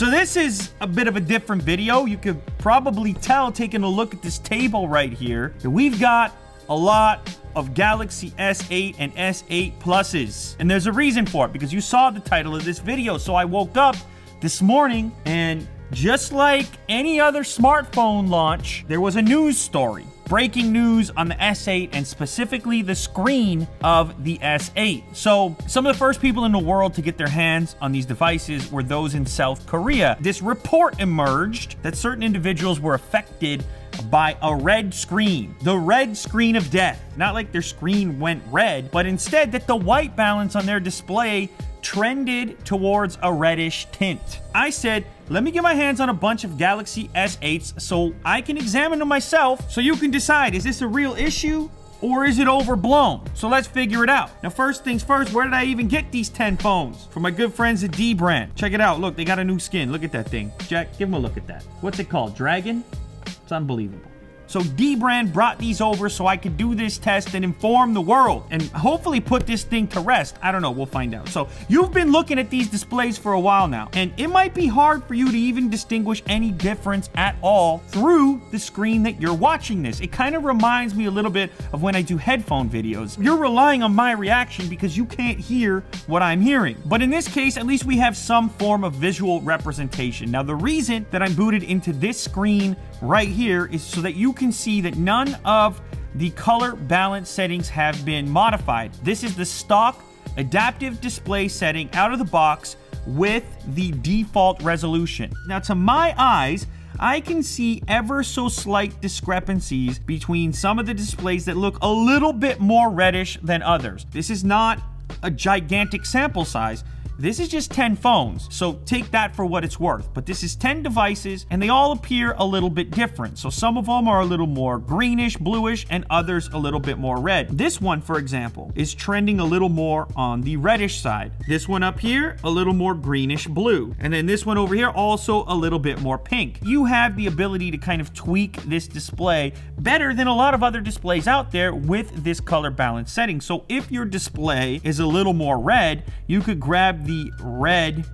So this is a bit of a different video. You could probably tell taking a look at this table right here we've got a lot of Galaxy S8 and S8 Pluses. And there's a reason for it because you saw the title of this video. So I woke up this morning and just like any other smartphone launch, there was a news story. Breaking news on the S8 and specifically the screen of the S8. So, some of the first people in the world to get their hands on these devices were those in South Korea. This report emerged that certain individuals were affected by a red screen. The red screen of death. Not like their screen went red, but instead that the white balance on their display trended towards a reddish tint. I said, let me get my hands on a bunch of Galaxy S8s so I can examine them myself so you can decide, is this a real issue or is it overblown? So let's figure it out. Now, first things first, where did I even get these 10 phones? From my good friends at Dbrand. Check it out. Look, they got a new skin. Look at that thing. Jack, give them a look at that. What's it called? Dragon? It's unbelievable. So Dbrand brought these over so I could do this test and inform the world and hopefully put this thing to rest. I don't know, we'll find out. So you've been looking at these displays for a while now, and it might be hard for you to even distinguish any difference at all through the screen that you're watching this. It kind of reminds me a little bit of when I do headphone videos. You're relying on my reaction because you can't hear what I'm hearing. But in this case, at least we have some form of visual representation. Now, the reason that I'm booted into this screen right here is so that you can see that none of the color balance settings have been modified. This is the stock adaptive display setting out of the box with the default resolution. Now to my eyes, I can see ever so slight discrepancies between some of the displays that look a little bit more reddish than others. This is not a gigantic sample size, this is just 10 phones, so take that for what it's worth. But this is 10 devices, and they all appear a little bit different. So some of them are a little more greenish, bluish, and others a little bit more red. This one, for example, is trending a little more on the reddish side. This one up here, a little more greenish blue. And then this one over here, also a little bit more pink. You have the ability to kind of tweak this display better than a lot of other displays out there with this color balance setting. So if your display is a little more red, you could grab the red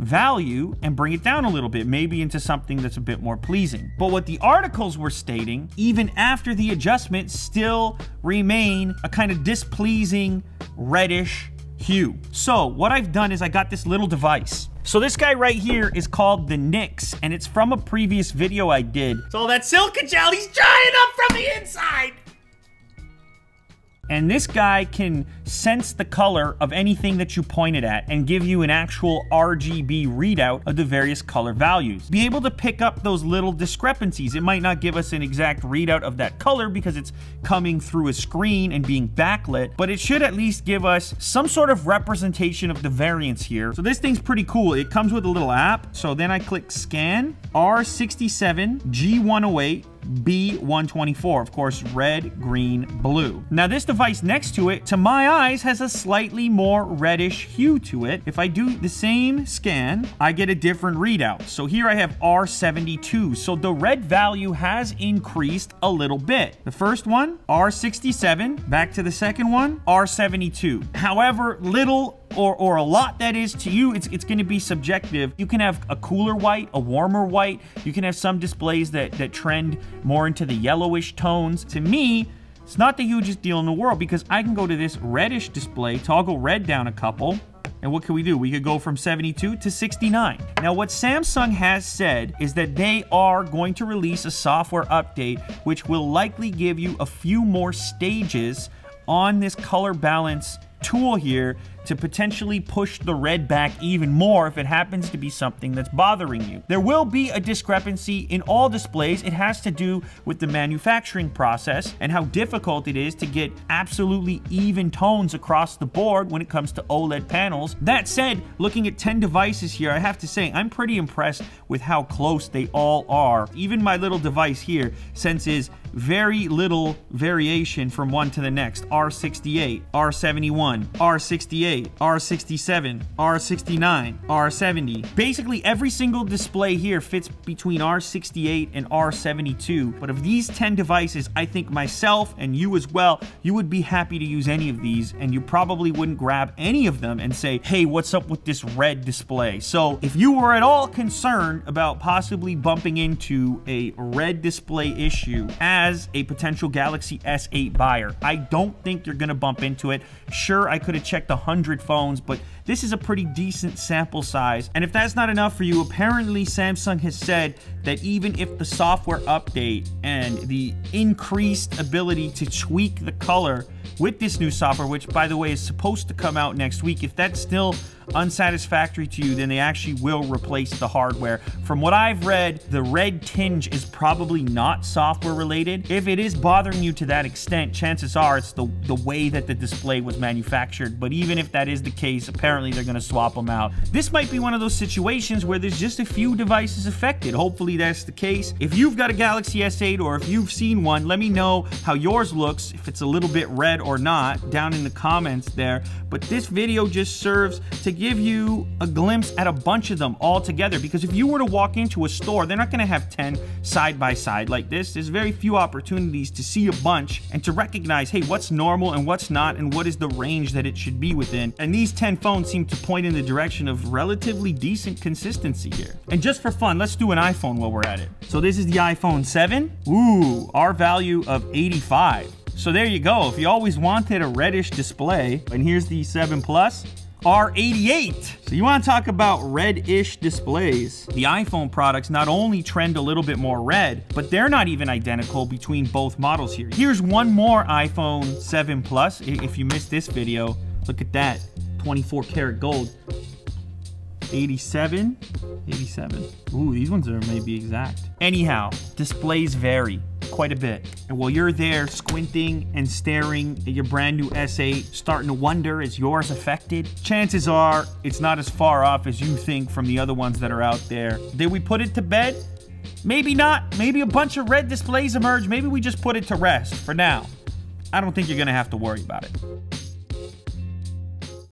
value and bring it down a little bit, maybe into something that's a bit more pleasing. But what the articles were stating, even after the adjustment, still remain a kind of displeasing reddish hue. So what I've done is I got this little device. So this guy right here is called the Nix, and it's from a previous video I did. It's all that silica gel, he's drying up from the inside! And this guy can sense the color of anything that you pointed at and give you an actual RGB readout of the various color values. Be able to pick up those little discrepancies. It might not give us an exact readout of that color because it's coming through a screen and being backlit, but it should at least give us some sort of representation of the variance here. So this thing's pretty cool. It comes with a little app. So then I click scan R67 G108 B124. Of course, red, green, blue. Now this device next to it, to my eyes, has a slightly more reddish hue to it. If I do the same scan, I get a different readout. So here I have R72. So the red value has increased a little bit. The first one, R67. Back to the second one, R72. However, little or, or a lot that is to you, it's, it's going to be subjective. You can have a cooler white, a warmer white. You can have some displays that, that trend more into the yellowish tones. To me, it's not the hugest deal in the world because I can go to this reddish display, toggle red down a couple, and what can we do? We could go from 72 to 69. Now, what Samsung has said is that they are going to release a software update which will likely give you a few more stages on this color balance tool here to potentially push the red back even more if it happens to be something that's bothering you. There will be a discrepancy in all displays. It has to do with the manufacturing process and how difficult it is to get absolutely even tones across the board when it comes to OLED panels. That said, looking at 10 devices here, I have to say I'm pretty impressed with how close they all are. Even my little device here senses very little variation from one to the next. R68, R71, R68, R67, R69, R70. Basically, every single display here fits between R68 and R72. But of these 10 devices, I think myself and you as well, you would be happy to use any of these and you probably wouldn't grab any of them and say, hey, what's up with this red display? So if you were at all concerned about possibly bumping into a red display issue as a potential Galaxy S8 buyer, I don't think you're gonna bump into it. Sure, I could have checked 100 phones, but this is a pretty decent sample size. And if that's not enough for you, apparently Samsung has said that even if the software update and the increased ability to tweak the color with this new software, which by the way is supposed to come out next week, if that's still unsatisfactory to you, then they actually will replace the hardware. From what I've read, the red tinge is probably not software related. If it is bothering you to that extent, chances are it's the, the way that the display was manufactured. But even if that is the case, apparently they're gonna swap them out. This might be one of those situations where there's just a few devices affected. Hopefully that's the case. If you've got a Galaxy S8 or if you've seen one, let me know how yours looks, if it's a little bit red or not, down in the comments there. But this video just serves to give you a glimpse at a bunch of them all together. Because if you were to walk into a store, they're not going to have 10 side by side like this. There's very few opportunities to see a bunch and to recognize, hey, what's normal and what's not, and what is the range that it should be within. And these 10 phones seem to point in the direction of relatively decent consistency here. And just for fun, let's do an iPhone while we're at it. So this is the iPhone 7. Ooh, our value of 85. So there you go. If you always wanted a reddish display, and here's the 7 Plus, R88. So you want to talk about red-ish displays. The iPhone products not only trend a little bit more red, but they're not even identical between both models here. Here's one more iPhone 7 Plus. If you missed this video, look at that. 24 karat gold. 87, 87. Ooh, these ones are maybe exact. Anyhow, displays vary quite a bit. And while you're there squinting and staring at your brand new S8, starting to wonder, is yours affected? Chances are it's not as far off as you think from the other ones that are out there. Did we put it to bed? Maybe not. Maybe a bunch of red displays emerge. Maybe we just put it to rest for now. I don't think you're gonna have to worry about it.